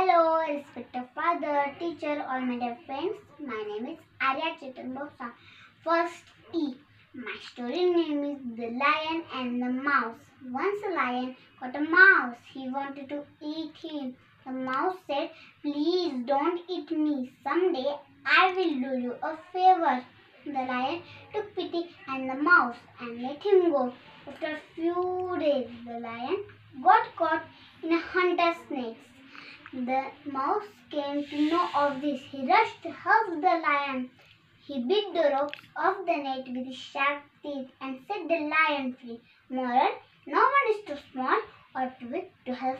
Hello, respected father, teacher, all my dear friends. My name is Arya Chetan. First E. My story name is The Lion and the Mouse. Once a lion got a mouse. He wanted to eat him. The mouse said, Please don't eat me. Someday I will do you a favor. The lion took pity on the mouse and let him go. After a few days, the lion got caught in a hunter's net. The mouse came to know of this. He rushed to help the lion. He bit the ropes of the net with his sharp teeth and set the lion free. Moral: No one is too small or too weak to help